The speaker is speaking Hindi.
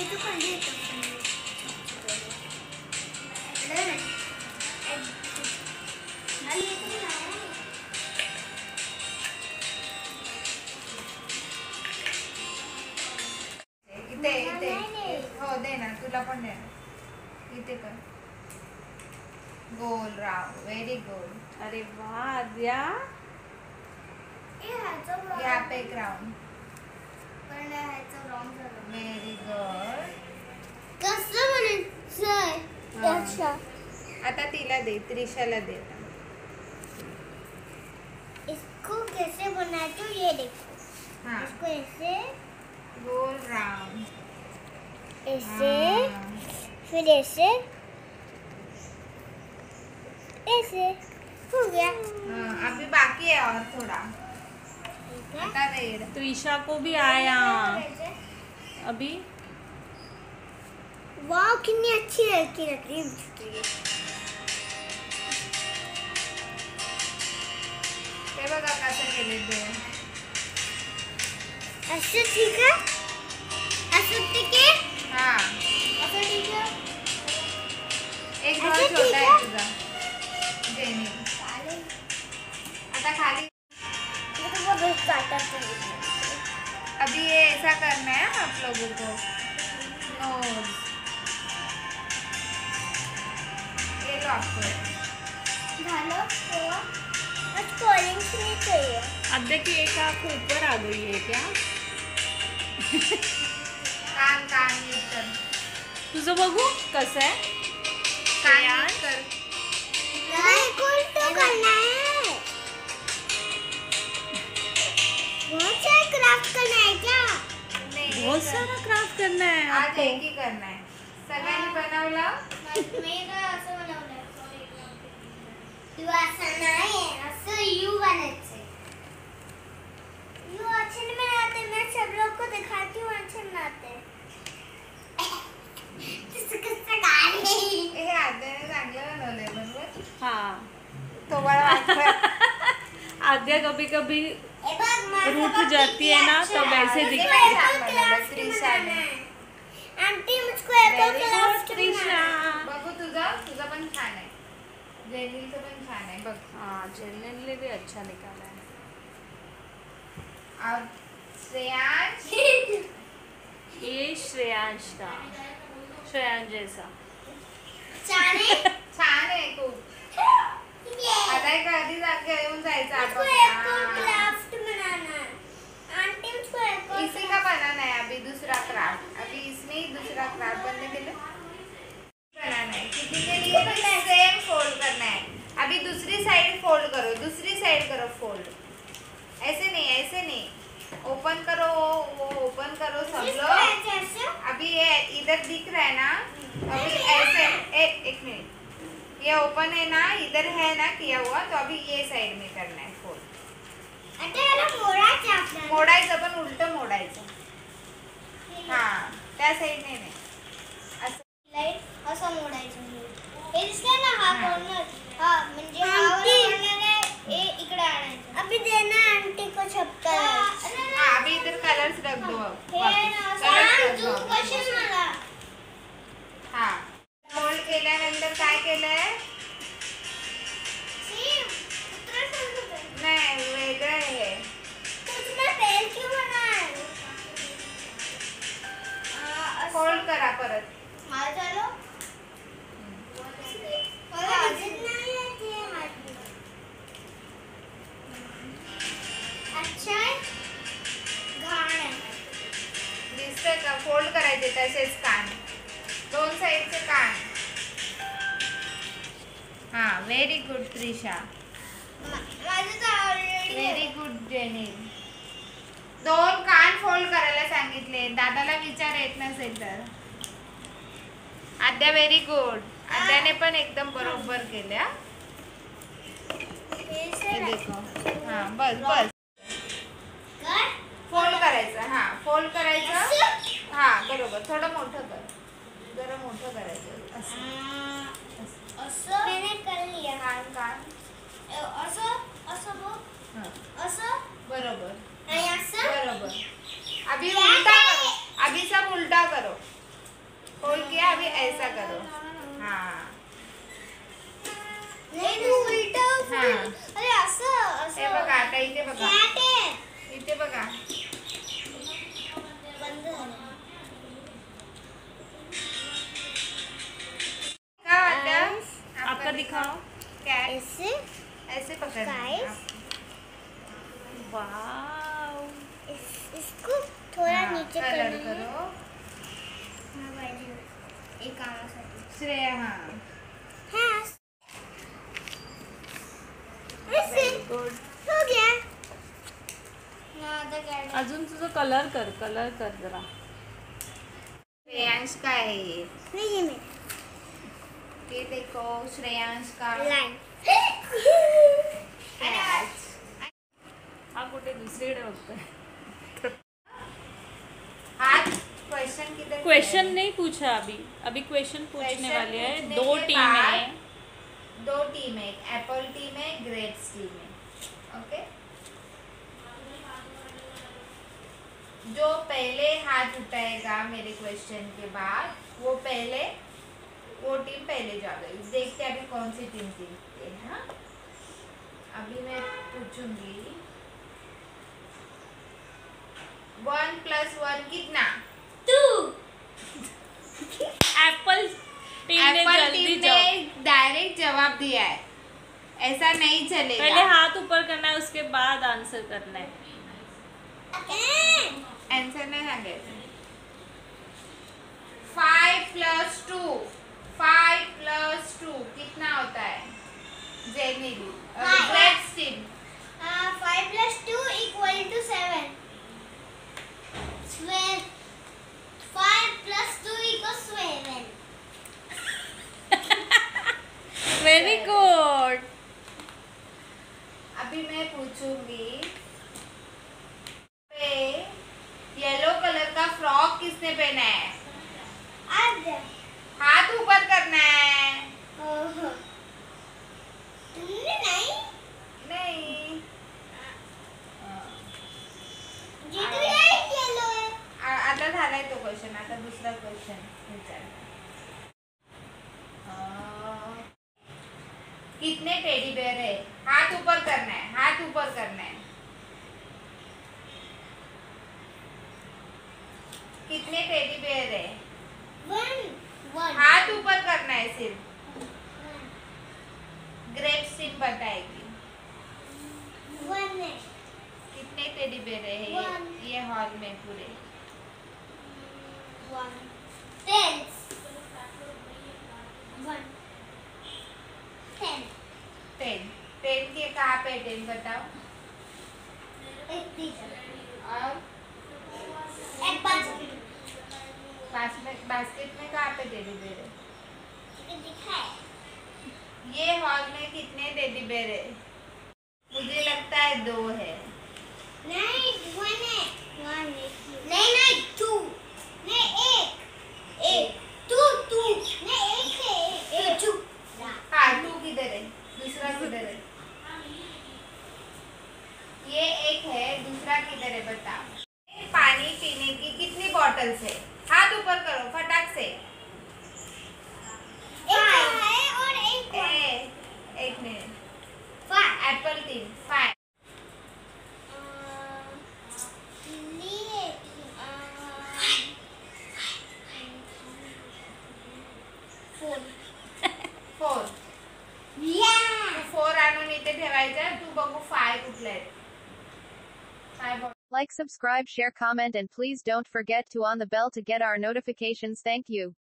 ते तो खाली येतं खाली येतं ना. इथे इथे. हो दे ना तुला पण दे ना. इथे कर गोल राव. व्हेरी गुड अरे वाह आद्या ए ह्याचं wrong. यहाँ पे एक राउंड पण ह्याचं wrong झालं. व्हेरी गुड कसं म्हणायचंय? अच्छा आता तिला दे त्रिशाला दे. इसको कैसे बनाते हो ये देखो हाँ. इसको ऐसे. गोल राउंड. ऐसे. फिर ऐसे. ऐसे. हो गया. हाँ, अभी बाकी है और थोड़ा. तो ईशा को भी आया। अभी? वाह कितनी अच्छी लड़की लग रही है ऐसे ठीक है? ऐसे ठीक है? हा। ऐसे ठीक है? एक अच्छा, डॉल छोटा है. तुझा। जेनी चालेल. आता खाली? काटा था अभी ये ऐसा करना है आप लोगों को। नोज़ ये लो आपको नहीं चाहिए। आद्या की एक आँख ऊपर आ गई है क्या? कान कान यूज़ कर। तुझं बघू कसं आहे कान यूज़ कर। क्राफ्ट करना है क्या? नाही बहुत सारा क्राफ्ट करना है आज एक ही करना है। सगळ्यांनी बनवलं मी का असं बनवलं तू असं नाही असं यू बनायचं यू अच्छे नहीं बनाते मैं सब लोग को दिखाती हूँ अच्छे बनाते। हे आद्याने चांगलं बनवलंय बरोबर हाँ। थोबाड वाजतोय. आद्या कभी कभी बघ रूठ जाती है ना तो वैसे है। दिखती है। आंटी मुझको क्राफ्ट त्रिशा बघू तुझं तुझं पण छान आहे. जेनीलचं पण छान आहे. बघ हाँ भी अच्छा निकाला है और श्रेयांश? ये श्रेयांश का श्रेयांश जैसा छान आहे खूप. आता एक आधी जागे येऊन जायचं. आपण दूसरी साइड फोल्ड करो दूसरी साइड करो फोल्ड ऐसे नहीं ऐसे नहीं. ओपन करो वो ओपन करो सब लोग. अभी ये इधर दिख रहा है ना अभी ऐसे ए, एक मिनट. ये ओपन है ना इधर है ना किया हुआ तो अभी ये साइड में करना है फोल्ड मोडायचं पण उलट मोडायचं हा. त्या साईडने नाही हा very good Trisha very good Jenny दोन कान फोल्ड करायला सांगितले. दादाला विचार येत नसेल तर. आद्या व्हेरी गुड आद्याने पण एकदम बरोबर केल्या हा. बस बस. फोल्ड करायचं हा. फोल्ड करायचं. हा बरोबर. थोडं मोठं कर. जरा मोठं करायचं. असं. असं मैंने कर लिया। हाँ कान असं असं बघ हा। असं। बरोबर ऐसे ऐसे पकड़ना है वाव इस- इसको थोड़ा हाँ, नीचे कलर करना है। करो। हाँ, एक श्रेया हाँ। हाँ। हो गया। हाँ, अजून तुझं कलर कर कलर कर जरा। श्रेयांश का है ये। देखो श्रेयांश का लाईन कैच हा कुठे दुसरीकडे बघतोय क्वेश्चन क्वेश्चन नहीं पूछा अभी। अभी क्वेश्चन पूछने वाले हैं। दो टीम है। दो टीम है एप्पल टीम है ग्रेप्स टीम। है ओके जो पहले हाथ उठाएगा मेरे क्वेश्चन के बाद वो पहले वो टीम पहले जा गई। देखते हैं अभी कौन सी टीम जीतती है हाँ? अभी मैं पूछूँगी। वन प्लस वन कितना? तू एप्पल टीम एप्पल टीम ने डायरेक्ट जवाब दिया है। ऐसा नहीं चलेगा। पहले हाथ ऊपर करना है उसके बाद आंसर करना है। आंसर नाही सांगायचं five plus two five plus two कितना होता है? जेनिली Five. Five plus two equal to seven seven five plus two equal seven very good अभी मैं पूछूँगी येलो कलर का फ्रॉक किसने पहना है आज हाथ ऊपर करना है तुमने नाही नहीं जितू नाही केलोय आ- आता झालाय तो क्वेश्चन आता दुसरा क्वेश्चन विचार अं, कितने टेडी बेयर है? हाथ ऊपर करना है हाथ ऊपर करना है। कितने टेडी बेयर है? वन वन हाथ ऊपर करना है सिर्फ़। ग्रेप सिम बताएगी। वन है। कितने टेडी बेयर है ये, ये हॉल में पूरे। One ten one ten ten ten के कहाँ पे टेन बताओ एक और एक बाजू बास्केट बास्केट में कहाँ पे टेडी बेर है। ये हॉल में कितने टेडी बेर है? मुझे लगता है दो है। नहीं वन है वन नहीं नहीं टू नहीं एक एक टू टू नहीं एक है एक टू हाँ टू किधर है दूसरा किधर है ये एक है दूसरा किधर है बताओ पानी पीने की बॉटल्स है हाथ ऊपर करो फटाक से। एक एक minute apple team five four four तू फोर आणून इथे ठेवायचं तू बघू फाय कुठले आहेत फाय Like, subscribe, share, comment, and please don't forget to on the bell to get our notifications. Thank you.